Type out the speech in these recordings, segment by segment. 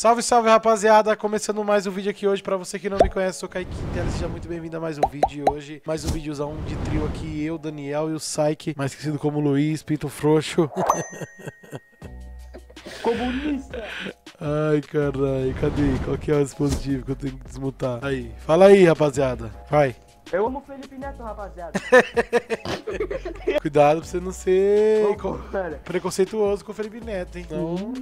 Salve, salve, rapaziada! Começando mais um vídeo aqui hoje. Pra você que não me conhece, sou Kaique Quintela. Seja muito bem-vindo a mais um vídeo. E hoje, mais um videozão de trio aqui. Eu, Daniel e o Saik, mais conhecido como Luiz, Pinto Frouxo. Comunista! Ai, caralho. Cadê? Qual que é o dispositivo que eu tenho que desmutar? Aí. Fala aí, rapaziada. Vai. Eu amo o Felipe Neto, rapaziada. Cuidado pra você não ser preconceituoso com o Felipe Neto, hein? Então,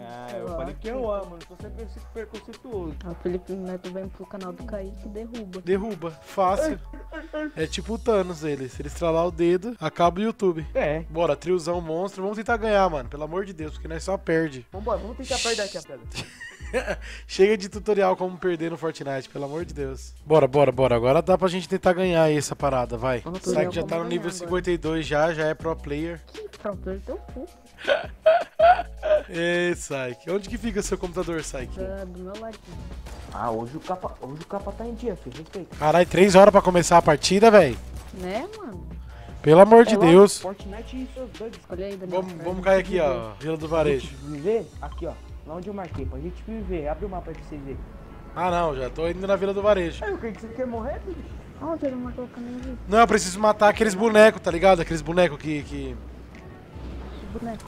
Ah, eu falei que eu amo, não tô sempre preconceituoso. O Felipe Neto vem pro canal do Kaique e derruba. derruba. Fácil. É tipo o Thanos, ele. Se ele estralar o dedo, acaba o YouTube. É. Bora, triozão monstro. Vamos tentar ganhar, mano. Pelo amor de Deus, porque nós só perde. Vambora, vamos tentar perder aqui a pedra. Chega de tutorial como perder no Fortnite, pelo amor de Deus. Bora, bora, bora. Agora dá pra gente tentar ganhar aí essa parada, vai. Que tutorial já tá como no nível ganhar 52 já, já é pro player. Pronto, ele teu cu. Ê, Saik. Onde que fica seu computador, Saik? Tá do meu ladinho. Ah, hoje o capa, hoje o capa tá em dia, filho. Respeita. Caralho, 3 horas pra começar a partida, velho. Né, mano? Pelo amor de É lógico, Deus. Fortnite e seus dois. Escolhe aí, Daniel. Vamos, vamos cair aqui, ó. Vila do Varejo. aqui ó. Lá onde eu marquei, pra gente viver. Abre o mapa aí pra vocês verem. Ah, não, já tô indo na Vila do Varejo. Aí, o que que você quer morrer, filho? Onde ele marcou o caminho Não, eu preciso matar aqueles bonecos, tá ligado? Aqueles bonecos que, que. boneco?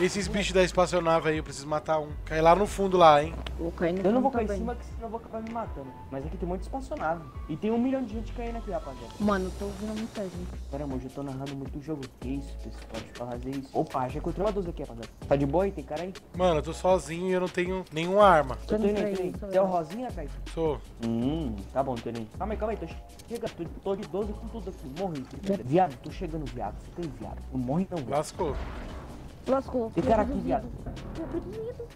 Esses bichos da espaçonave aí, eu preciso matar um. Cai lá no fundo lá, hein? Vou cair no Eu não vou cair em cima, que senão eu vou acabar me matando. Mas aqui tem muito espaçonado. E tem um milhão de gente caindo aqui, rapaziada. Mano, eu tô ouvindo muita gente. Caramba, hoje eu tô narrando muito o jogo. Que isso, você pode fazer isso. Opa, já encontrei uma 12 aqui, rapaziada. Tá de boa aí? Tem cara aí? Mano, eu tô sozinho e eu não tenho nenhuma arma. Tô Eu tô indo pra aí, aí, tô Você é o. Rosinha, Kaique? Sou. Hum, tá bom, aí. Calma aí, calma aí, tô chegando. Tô, tô de 12 com tudo aqui. Morri. Viado, tô chegando, viado. Você tem viado. Não morre não, viado. Lascou. Lascou. Tem cara aqui, viado.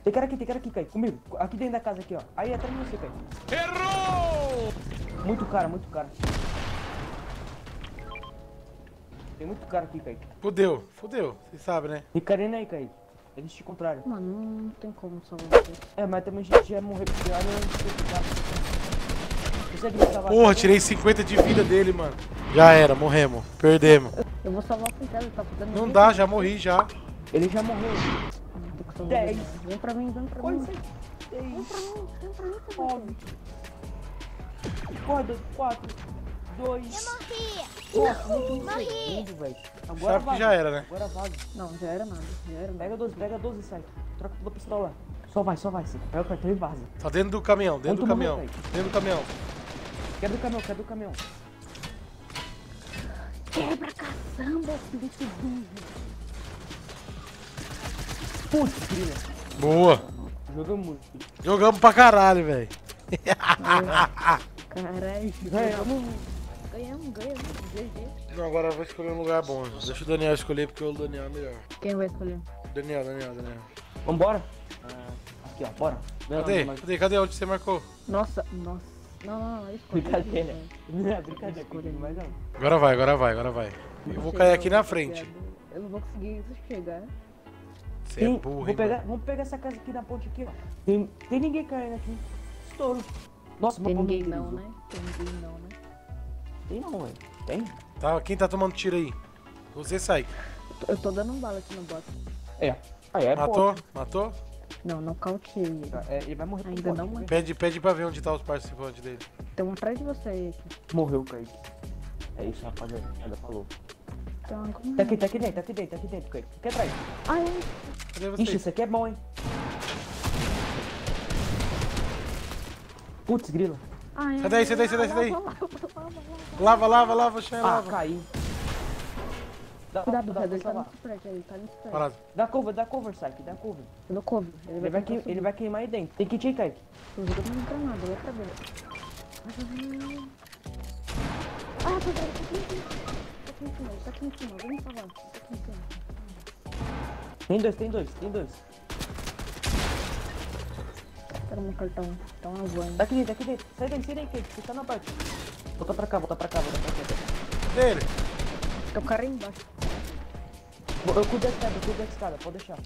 Tem cara aqui, tem cara aqui, Kaique. Comigo. Aqui dentro da casa, aqui, ó. Aí, atrás de você, Kaique. Errou! Muito cara, muito cara. Tem muito cara aqui, Kaique. Fudeu, fudeu. Você sabe, né? Tem carinha aí, Kaique. Eles te contraram. Mano, não tem como salvar você. É, mas também a gente já morreu porque olha onde você tá. Porra, tirei 50 de vida dele, mano. Já era, morremos. Perdemos. Eu vou salvar o Quintela, ele tá fazendo Não dá, já morri já. Ele já morreu. Que Dez. Vem pra mim, vem pra Corre, mim. sai. Vem pra mim, vem pra mim, tá Nove. Corre, dois, quatro, dois. Eu morri. Nossa, muito segundo, velho. Agora Sabe que vaza. já era, né? Agora vaza. Não, já era nada. Já era. Pega 12, pega 12 e sai. Troca toda a pistola. Só vai, só vai. Sim. Pega o cartão e vaza. Tá dentro do caminhão, dentro do caminhão. velho. Dentro do caminhão. Quebra o caminhão, quebra o caminhão. Quebra caçamba, filho de burro. Putz, grila. Boa. Jogamos muito. Jogamos pra caralho, velho. Caralho. Ganhamos. Ganhamos, ganhamos. GG. Não, agora eu vou escolher um lugar bom. Deixa o Daniel escolher, porque o Daniel é melhor. Quem vai escolher? Daniel, Daniel, Daniel. Vambora? Ah, aqui, ó, bora. Não, Cadê? não, Cadê? Cadê? Onde você marcou? Nossa, nossa. Não, não, não. Brincadeira. Não é brincadeira, Escolha. não vai não. Agora vai, agora vai, agora vai. Eu vou cair aqui na frente. Eu não vou conseguir chegar. Você é Tem- burro, vou hein, pegar, mano. vamos pegar essa casa aqui na ponte aqui, ó. Tem, tem ninguém caindo aqui. Estouro. Nossa, Tem ninguém não né? Tem ninguém não, né? Tem não, velho. Tem? Tá, quem tá tomando tiro aí? Você sai. Eu tô dando bala aqui no bot. É. Aí é Matou? bot. Matou? Não, não cautei ele. É, ele vai morrer Ainda bot, não, ver? Pede, pede pra ver onde tá os participantes dele. Tem um atrás de você aí aqui. Morreu, Kaique. É isso, rapaziada. Ela falou. Então, como... Tá aqui, tá aqui dentro, tá aqui dentro, tá aqui dentro, Kaique. Aqui atrás. Ai? Ixi, isso aqui é bom, hein? Putz, grila. ai, Sai daí, sai daí, sai daí, sai daí. Lava, lava, lava, lava. Lava, lava, Ah, lava. caí. Dá, Cuidado, dá, dá, ele tá spread aí, ele tá no spread. Parado. dá cover, dá cover, Saik, dá cover. Eu dou cover. Ele vai, tentar que, ele vai queimar aí dentro. Tem kit aí, Kaique. Tô jogando não nada, vai pra dentro. Ah, Pedro, tá. Tá aqui em cima, tá aqui em cima. Vem me salvar. Tá aqui em cima. Tem dois, tem dois, tem dois. Quero meu cartão. Tá uma van. Tá aqui dentro, tá aqui dentro. Sai daí, sai daí, Kaique. Você tá na parte. Volta pra cá, volta pra cá, volta pra cá. Dele. Tem o cara aí embaixo. Eu cuido da escada, eu cuido da escada, pode deixar.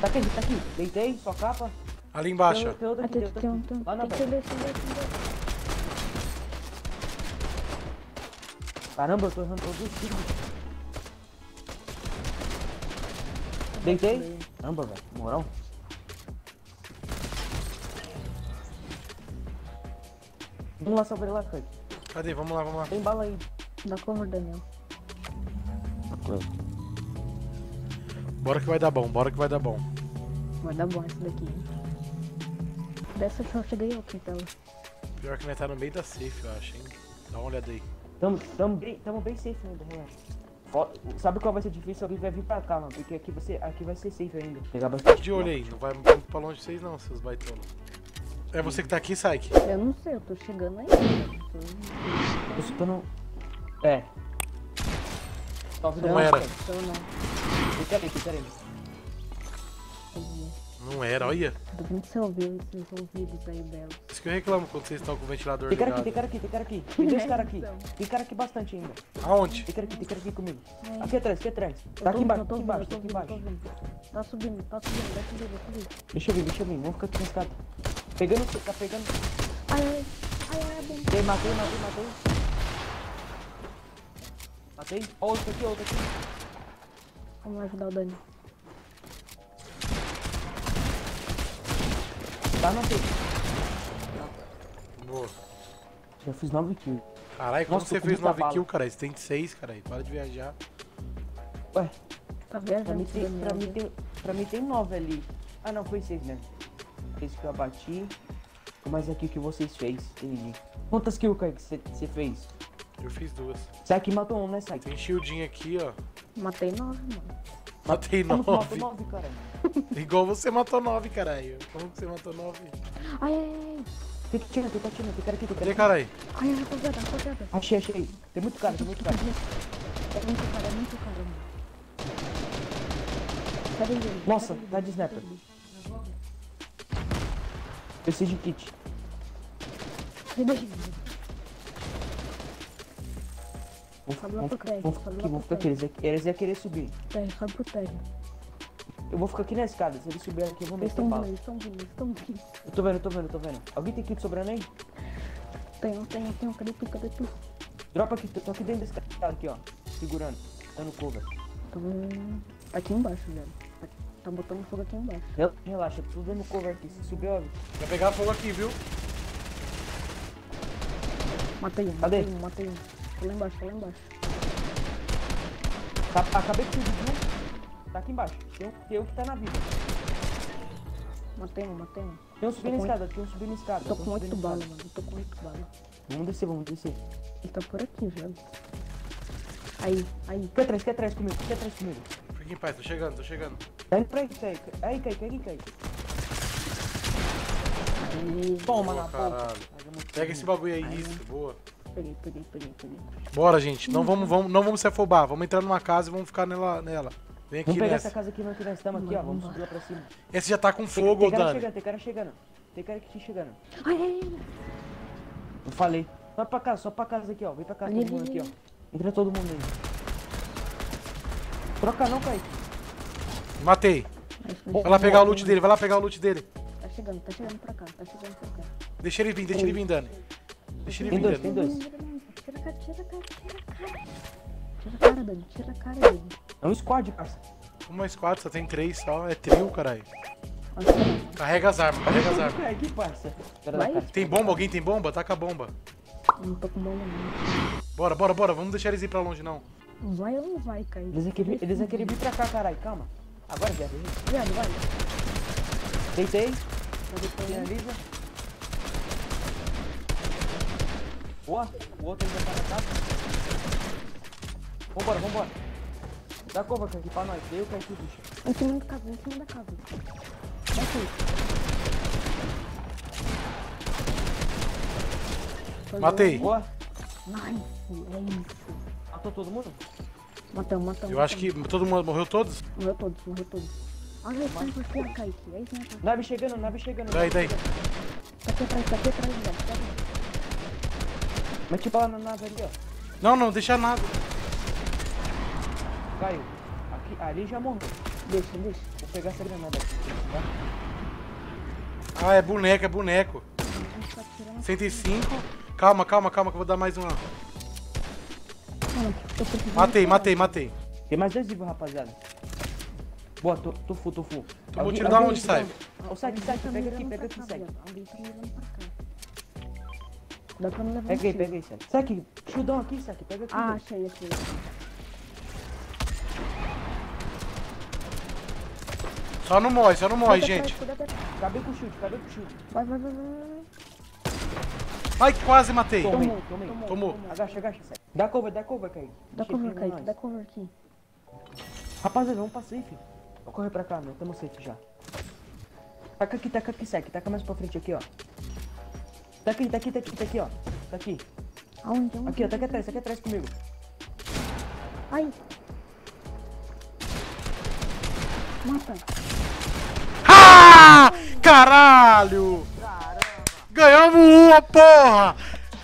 Tá aqui, tá aqui. Deitei, sua capa. Ali embaixo. Tem, tem outro aqui, tem, tem outro tem, aqui. tem, Lá na tem que frente. ser desse, desse, desse. Caramba, eu tô errando todos os tiros. Deitei? Caramba, velho. Moral. Vamos lá, salva ele lá, Frank. Cadê? Vamos lá, vamos lá. Tem bala aí. Dá como, Daniel. Coisa. Bora que vai dar bom, bora que vai dar bom. Vai dar bom esse daqui. Dessa chance eu ganhei então. Pior que vai estar no meio da safe, eu acho, hein? Dá uma olhada aí. Tamo, tamo, bem, tamo bem safe ainda, relaxa. Sabe qual vai ser difícil? Alguém vai vir pra cá, mano. Porque aqui, você, aqui vai ser safe ainda. Pegar bastante. De olho aí, não vai muito pra longe de vocês não, seus baitolos. É você que tá aqui, Saik? Eu não sei, eu tô chegando aí. Tô- escutando. É. Tá ouvindo Não onde, era. Não. Fica aí, fica aí. Não era, olha. Tô se eu ouviu esses ouvidos aí belos. Que eu reclamo quando vocês estão com o ventilador Tem cara aqui, ligado. tem cara aqui, tem cara aqui. Tem dois caras aqui. Tem cara aqui bastante ainda. Aonde? Tem cara aqui, tem cara aqui comigo. É. Aqui atrás, aqui atrás. Tá aqui embaixo, aqui embaixo, tá aqui embaixo. Tá subindo, tá subindo, vai subir, vai subir. Deixa eu vir, deixa eu vir. Vamos ficar aqui na escada. Pegando, tá pegando. Ai, ai, ai, ai, bom. Matei, matei, matei, matei. Matei. Ó, outro aqui, outro aqui. Vamos ajudar o Dani. Tá, matei. Boa. Já fiz 9 kills. Caralho, como Nossa, você fez muita 9 bala. kills, cara? Você tem 6, cara. Para de viajar. Ué, Tá pra viajando mim, tem, pra, mim tem, pra mim tem 9 ali. Ah, não, foi 6 mesmo. Esse que eu abati. Mas aqui que vocês fez. Entendi. Quantas kills, Kaique, você você fez? Eu fiz duas. Sai que matou um, né, Sai? Tem shieldinho aqui, ó. Matei nove, mano. Matei Como que matou 9. 9, cara? Igual você matou 9, caralho. Como que você matou 9? Ai, ai, ai. Tem que tirar, tem que tirar, tem cara aqui, tem cara caralho? Ai, ai, rapaziada, rapaziada. Achei, achei. Tem muito cara, tem muito cara. É muito cara, é muito cara, mano. Cadê ele? Nossa, ele? tá de sniper. Preciso de kit. Vamos, vamos vamos vamos pro ficar aqui. Eles, ia- eles iam querer subir. Térreo, sobe pro térreo. Eu vou ficar aqui na escada. Se eles subirem aqui, eu vou Eles meter estão vindo, eles estão vindo, eles estão vindo. Eu tô vendo, eu tô vendo, eu tô vendo. Alguém tem kit sobrando aí? Tenho, tenho, tenho. Cadê tu, cadê tu? Dropa aqui, tô aqui dentro desse cara aqui, ó. Segurando. Dando cover. Então, tá aqui embaixo, velho. Tá, tá botando fogo aqui embaixo. Rel- Relaxa, tô dando cover aqui. Se subir, ó. Vai pegar fogo aqui, viu? Matei um, Cadê? matei um, matei um. Tá lá embaixo, tá lá embaixo. Tá- acabei de subir, viu? Tá aqui embaixo. Tem um, tem um que tá na vida. Matei um, matei um. Tem um subindo na escada, tem um subindo na escada. Tô com oito balas, mano. Tô com oito balas. Vamos descer, vamos descer. Ele tá por aqui, velho. Aí, aí. Fica atrás, fica atrás comigo, fica atrás comigo. Fica em paz, tô chegando, tô chegando. Tá indo pra aí, Kaique. Aí, Kaique, aí, Kaique. aí. Toma Boa, na caralho. Pega esse bagulho aí, isso, boa. Peguei, peguei, peguei, peguei. Bora, gente. Não vamos, vamos, não vamos se afobar. Vamos entrar numa casa e vamos ficar nela. nela. Vem aqui Vamos pegar nessa. essa casa aqui não, que nós estamos aqui, ó. Vamos subir lá pra cima. Esse já tá com Tem, fogo, tem cara Dani. chegando, tem cara chegando. Tem cara aqui chegando. Ai, ai, ai. Eu falei. Só pra casa, só pra casa aqui, ó. Vem pra casa Ali, todo mundo aqui, ó. Entra todo mundo aí. Troca não, Kaique. Matei. Vai lá pegar o loot dele, vai lá pegar o loot dele. Tá chegando, tá chegando pra cá, tá chegando pra cá. Deixa ele vir, deixa ele vir, Dani. Deixa ele Tem vir, dois, Dani. tem dois. Tira a cara, tira a cara, tira a cara. Tira a cara, Dani, tira a cara dele. É um squad, parça. Uma squad, só tem três só. É trio, caralho. Carrega as armas, carrega as armas. Kaique, parça. Espera Vai. cara. Tem bomba? Alguém tem bomba? Taca a bomba. Não tô com bomba não. Bora, bora, bora. Vamos deixar eles ir pra longe, não. Vai ou não vai, Kaique? Eles iam querer, eles querer vir pra cá, caralho. Calma. Agora, viado. Viado, vai. Deitei. Finaliza. Boa. O outro ainda tá na casa. Vambora, vambora. Dá cover, Kaique, pra nós. Dei o Kaique, bicho. Em cima da casa, em cima da casa. Vai. Foi Matei. Boa. Nice, é isso. Matou todo mundo? Matamos, matamos. Eu acho que todo mundo morreu todos. Morreu todos, morreu todos. Olha aí, sniper aqui, ó, Kaique. É sniper. Nave chegando, nave chegando. Daí, nave daí. Tá aqui atrás, tá aqui atrás, velho. Aqui. Mete bala na nave ali, ó. Não, não, deixa nada. Caiu. Aqui, ali já morreu. Deixa, deixa. Vou pegar essa granada aqui, tá? Ah, é boneco, é boneco. A gente tá tirando 105. Calma, calma, calma, que eu vou dar mais uma. Matei, matei, matei. Tem mais dois vivos, rapaziada. Boa, tô, tô full, tô full. Tomou Alguém- tiro da onde, sai? Ô, sai, sai, pega aqui, pega aqui, sai. viado. Alguém tá mirando pra cá. Dá pra me levar Pega aí, pega aí, Sek. Sek, shieldão aqui, Sek. Pega aqui. Ah, achei, achei. Só não morre, só não morre, Cuida gente. Acabei com o shield, acabei com o shield. Vai, vai, vai, vai, vai. Ai, quase matei. Tomei, Tomou, tomei. tomou, Tomou. Agacha, agacha, Sek. Dá cover, dá cover, Kaique. Dá Deixa cover, Kaique, dá cover aqui. Rapaziada, vamos pra safe. Vou correr pra cá, meu. Tamo safe já. Taca aqui, taca aqui, Sek. Taca mais pra frente aqui, ó. Tá aqui, tá aqui, tá aqui, tá aqui, ó. Tá aqui. Aonde? Aqui, ó. Tá aqui atrás, tá aqui atrás comigo. Ai. Mata. Ah! Caralho! Ganhamos uma, porra!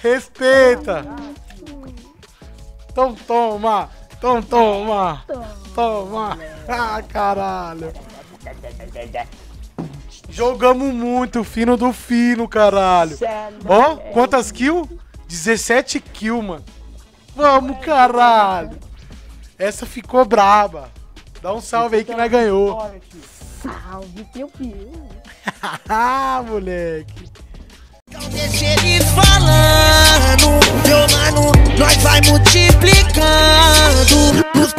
Respeita! Então toma! Então toma! Toma! Ah, caralho! Jogamos muito, fino do fino, caralho! Ó, quantas kills? 17 kills, mano! Vamos, caralho! Essa ficou braba! Dá um salve aí que nós ganhou! Aqui. Salve, piu, piu. Ah, moleque! Então deixa ele falando, meu mano, nós vai multiplicando. Os